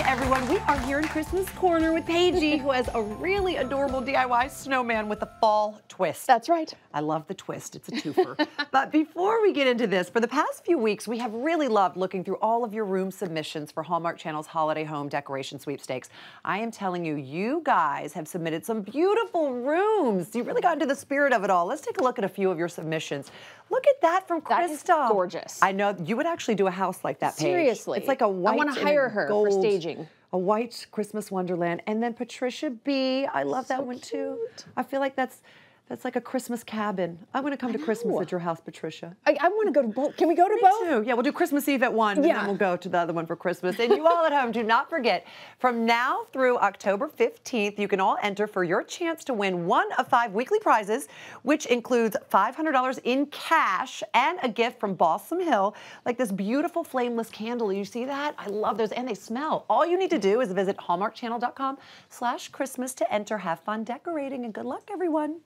everyone. We are here in Christmas Corner with Paigey, who has a really adorable DIY snowman with a fall twist. That's right. I love the twist. It's a twofer. but before we get into this, for the past few weeks, we have really loved looking through all of your room submissions for Hallmark Channel's Holiday Home Decoration Sweepstakes. I am telling you, you guys have submitted some beautiful rooms. You really got into the spirit of it all. Let's take a look at a few of your submissions. Look at that from That is Krista. gorgeous. I know you would actually do a house like that. Paige. Seriously. it's like a white. I wanna hire her for gold- staging. A white Christmas Wonderland, and then Patricia B. I love that one too. I feel like that's that's like a Christmas cabin. I want to come to Christmas at your house, Patricia. I, I want to go to both. Can we go to Me both? too. Yeah, we'll do Christmas Eve at one, and then we'll go to the other one for Christmas. And you all at home, do not forget, from now through October 15th, you can all enter for your chance to win one of five weekly prizes, which includes $500 in cash and a gift from Balsam Hill, like this beautiful flameless candle. You see that? I love those, and they smell. All you need to do is visit hallmarkchannel.com slash Christmas to enter. Have fun decorating, and good luck, everyone.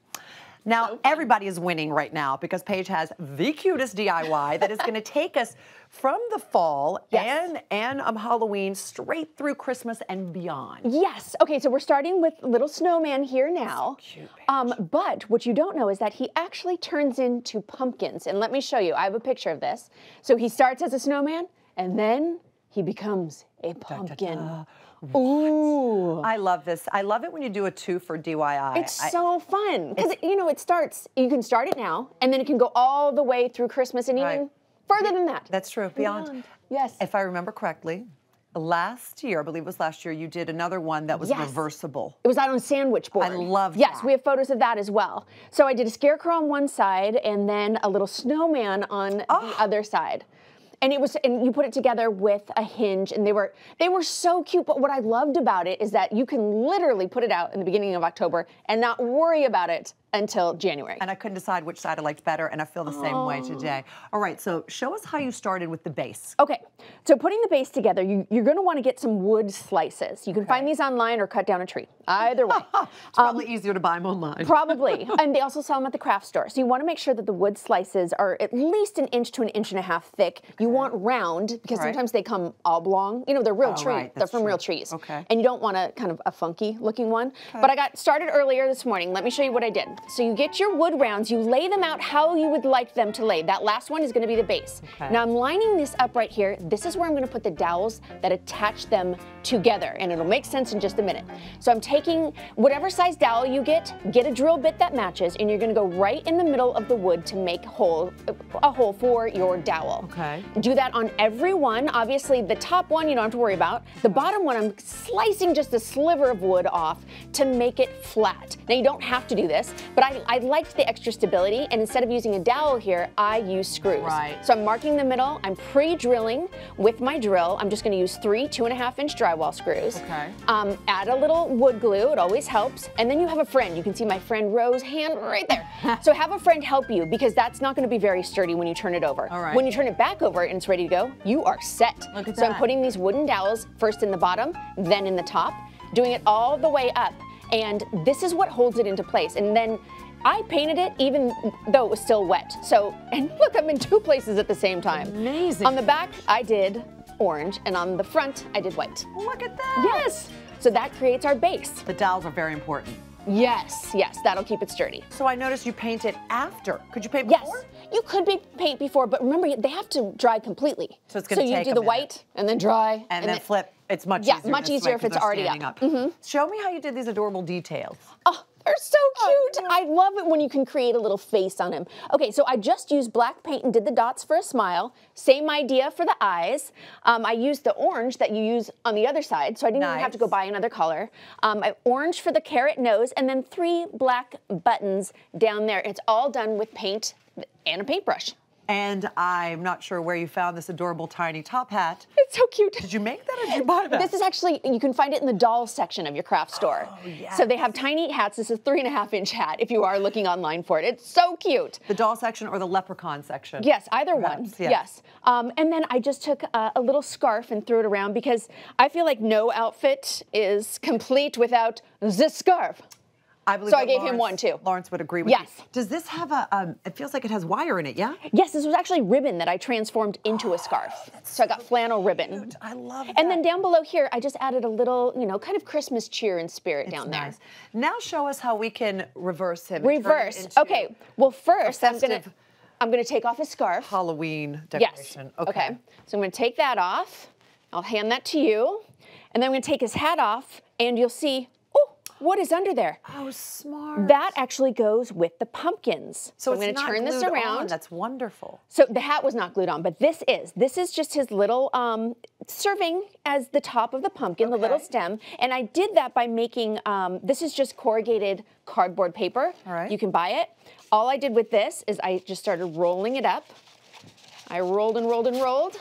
Now, everybody is winning right now because Paige has the cutest DIY that is going to take us from the fall Yes. and, and um, Halloween straight through Christmas and beyond. Yes. Okay, so we're starting with little snowman here now. cute, um, but what you don't know is that he actually turns into pumpkins. And let me show you. I have a picture of this. So he starts as a snowman, and then he becomes a pumpkin. Ooh. I love this. I love it when you do a two for DIY. It's I- so fun because you know it starts. You can start it now, and then it can go all the way through Christmas and Right. even further than that. That's true. Beyond. Beyond. Yes. If I remember correctly, last year, I believe it was last year, you did another one that was Yes. reversible. It was out on sandwich board. I love Yes, that. we have photos of that as well. So I did a scarecrow on one side and then a little snowman on Oh. the other side. And it was and you put it together with a hinge and they were they were so cute but what I loved about it is that you can literally put it out in the beginning of October and not worry about it until January. And I couldn't decide which side I liked better, and I feel the same way today. Oh. All right, so show us how you started with the base. Okay, so putting the base together, you, you're going to want to get some wood slices. You can find these online or cut down a tree. Either way. It's probably um, easier to buy them online. Probably. and they also sell them at the craft store. So you want to make sure that the wood slices are at least an inch to an inch and a half thick. You want round because Right. sometimes they come oblong. You know, they're real Oh, trees. right, They're from real trees. Okay. And you don't want a kind of a funky looking one. But I got started earlier this morning. Let me show you what I did. So you get your wood rounds, you lay them out how you would like them to lay. That last one is going to be the base. Okay. Now I'm lining this up right here. This is where I'm going to put the dowels that attach them together. And it'll make sense in just a minute. So I'm taking whatever size dowel you get, get a drill bit that matches, and you're going to go right in the middle of the wood to make hole a hole for your dowel. Okay. Do that on every one. Obviously, the top one you don't have to worry about. The bottom one, I'm slicing just a sliver of wood off to make it flat. Now, you don't have to do this, but I, I liked the extra stability, and instead of using a dowel here, I use screws. Right. So I'm marking the middle. I'm pre-drilling with my drill. I'm just going to use three two and a half inch drywall screws. Okay. Um, add a little wood glue. It always helps. And then you have a friend. You can see my friend Rose hand right there. so have a friend help you because that's not going to be very sturdy when you turn it over. All right. When you turn it back over and it's ready to go, you are set. Look at so I'm putting these wooden dowels first in the bottom, then in the top, doing it all the way up. And this is what holds it into place. And then I painted it even though it was still wet. So, and look, I'm in two places at the same time. Amazing. On the back, I did orange, and on the front, I did white. Look at that. Yes. So that creates our base. The dowels are very important. Yes, yes, that'll keep it sturdy. So I noticed you painted after. Could you paint before? Yes. You could be paint before, but remember they have to dry completely. So it's gonna you take do a the minute. white and then dry And, then flip. It's much Yeah, easier. much easier if it's already up. standing Show me how you did these adorable details. Oh, they're so cute. I love it when you can create a little face on him. Okay, so I just used black paint and did the dots for a smile. Same idea for the eyes. Um, I used the orange that you use on the other side, so I didn't even have to go buy another color. Um, I, orange for the carrot nose, and then three black buttons down there. It's all done with paint and a paintbrush. And I'm not sure where you found this adorable tiny top hat. It's so cute. Did you make that or did you buy that? This is actually, you can find it in the doll section of your craft store. Oh, yes. So they have tiny hats. This is a three and a half inch hat if you are looking online for it. It's so cute. the doll section or the leprechaun section? Yes, either one. Perhaps, yeah. Yes. Um, and then I just took uh, a little scarf and threw it around because I feel like no outfit is complete without the scarf. I believe so I gave him one too. Lawrence would agree with Yes. you. Does this have a? Um, it feels like it has wire in it. Yeah. Yes, this was actually ribbon that I transformed into a scarf. So I got flannel ribbon. I love that. And then down below here, I just added a little, you know, kind of Christmas cheer and spirit down there. Now show us how we can reverse him. and turn him Reverse. Okay. Well, first I'm gonna I'm gonna take off his scarf. Halloween Yes. decoration. Okay. So I'm going to take that off. I'll hand that to you. And then I'm going to take his hat off, and you'll see, oh, what is under there? Oh, smart. That actually goes with the pumpkins. so I'm going to not turn this around. On. That's wonderful. So the hat was not glued on, but this is. This is just his little um, serving as the top of the pumpkin, the little stem. And I did that by making, um, this is just corrugated cardboard paper. All right. You can buy it. All I did with this is I just started rolling it up. I rolled and rolled and rolled,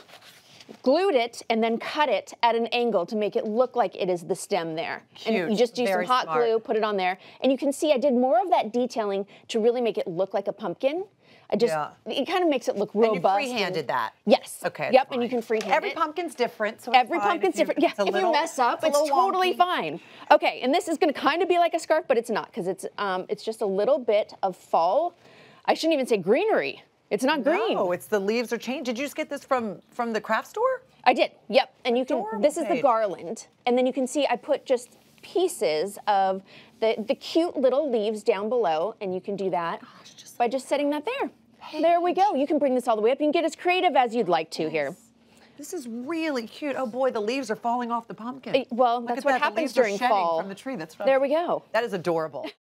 glued it, and then cut it at an angle to make it look like it is the stem there. And you just do Very some hot smart. glue, put it on there. And you can see I did more of that detailing to really make it look like a pumpkin. I just, Yeah. it kind of makes it look robust. And you freehanded that. Yes. Okay. Yep, it's and you can freehand Every it. pumpkin's different. So it's Every fine pumpkin's different. Yeah, if little- you mess up, a it's, totally wonky. fine. Okay, and this is going to kind of be like a scarf, but it's not because it's um, it's just a little bit of fall. I shouldn't even say greenery. It's not green. No, it's the leaves are changed. Did you just get this from from the craft store? I did. Yep. And you can. Adorable, This is the garland, and then you can see I put just pieces of the the cute little leaves down below, and you can do that by just setting that there. There we go. You can bring this all the way up. You can get as creative as you'd like to here. This is really cute. Oh boy, the leaves are falling off the pumpkin. Uh, Well, Look that's at what that. Happens during shedding fall. from the tree. That's right. There we go. That is adorable.